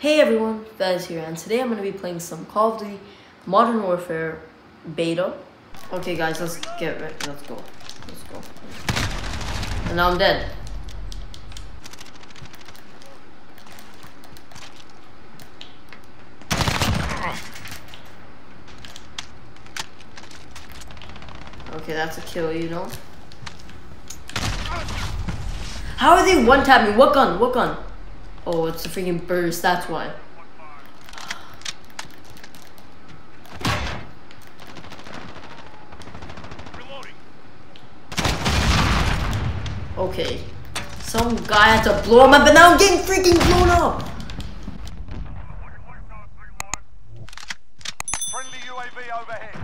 Hey everyone, Fez here, and today I'm going to be playing some Call of Duty Modern Warfare Beta. Okay guys, let's get ready, let's go, let's go. And now I'm dead. Okay, that's a kill, you know? How are they one-tapping? What gun? What gun? Oh, it's a freaking burst, that's why. Okay. Some guy had to blow him up, but now I'm getting freaking blown up! Friendly UAV overhead.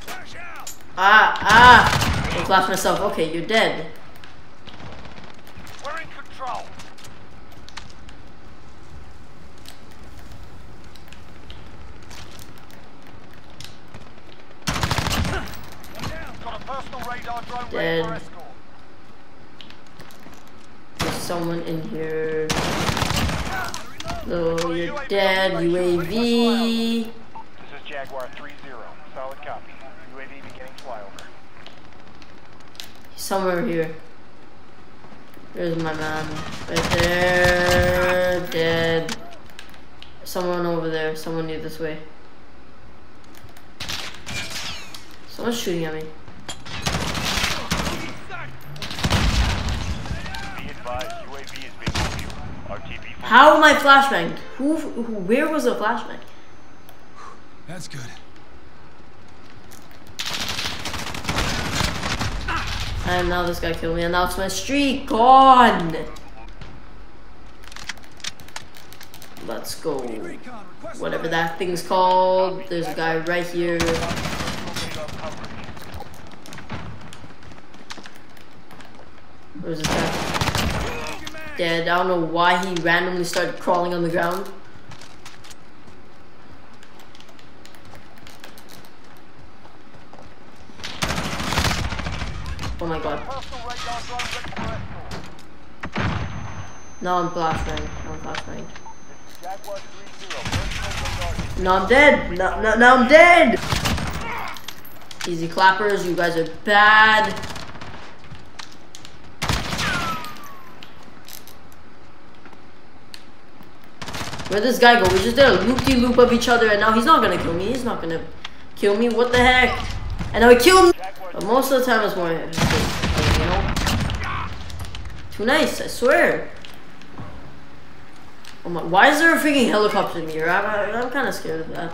Flash out! Ah, ah! I flashed myself. Okay, you're dead. We're in control. Got a personal radar drone ready for Dead. There's someone in here. No, you're dead. UAV. This is Jaguar 3-0. Solid copy. Somewhere here. There's my man. Right there. Dead. Someone over there. Someone near this way. Someone's shooting at me. How am I flashbanged? Who, who where was the flashbang? That's good. And now this guy killed me, and now it's my streak gone. Let's go. Whatever that thing's called. There's a guy right here. Where's this guy? Dead. I don't know why he randomly started crawling on the ground. Oh my god. No, I'm flashbang. I'm flashbang. Jaguar 3-0. Personal radar No, I'm dead. No, no, no, I'm dead. Easy clappers. You guys are bad. Where'd this guy go? We just did a loop-de-loop of each other, and now he's not gonna kill me. He's not gonna kill me. What the heck? And he killed me. But most of the time, it's more, you know. Too nice. I swear. Oh my! Why is there a freaking helicopter here? I'm, I'm kind of scared of that.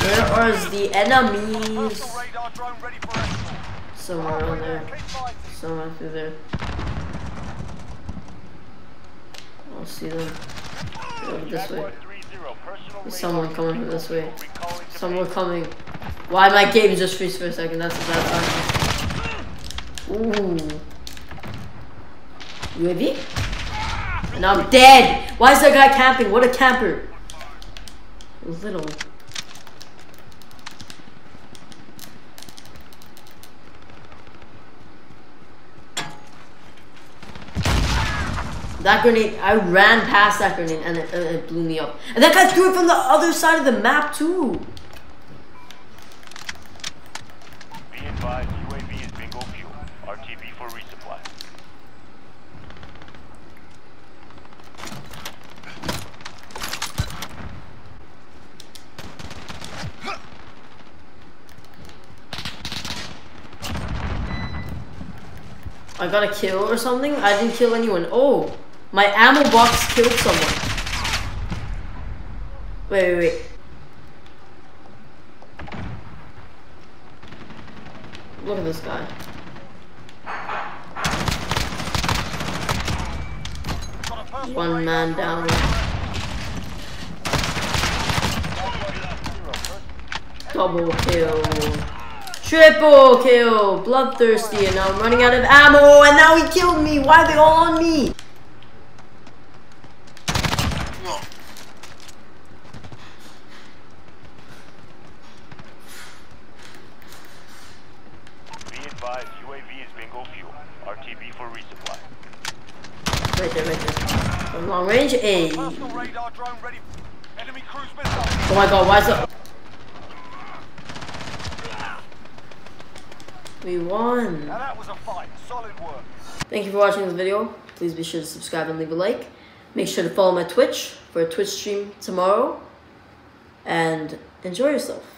Where are the enemies? Somewhere around there. Somewhere through there. I'll see them. Go this way. Jaguar 3-0. Personal There's someone coming from this way. Someone coming. Why my game just freeze for a second? That's a bad sign. Ooh. UAV? And I'm dead. Why is that guy camping? What a camper. Little. That grenade, I ran past that grenade and it, and it blew me up. And that guy threw it from the other side of the map too. Be advised, UAV is bingo fuel. RTB for resupply. I got a kill or something? I didn't kill anyone. Oh, my ammo box killed someone. Wait, wait, wait. Look at this guy. One man down. Double kill. Triple kill. Bloodthirsty. And now I'm running out of ammo. And now he killed me. Why are they all on me? Advised, UAV is bingo fuel. RTB for resupply. Right there, right there. From long range, A. Radar drone ready. Enemy cruise missile. Oh my god, why is it? We won. Now that was a fight. Solid work. Thank you for watching this video. Please be sure to subscribe and leave a like. Make sure to follow my Twitch for a Twitch stream tomorrow. And enjoy yourself.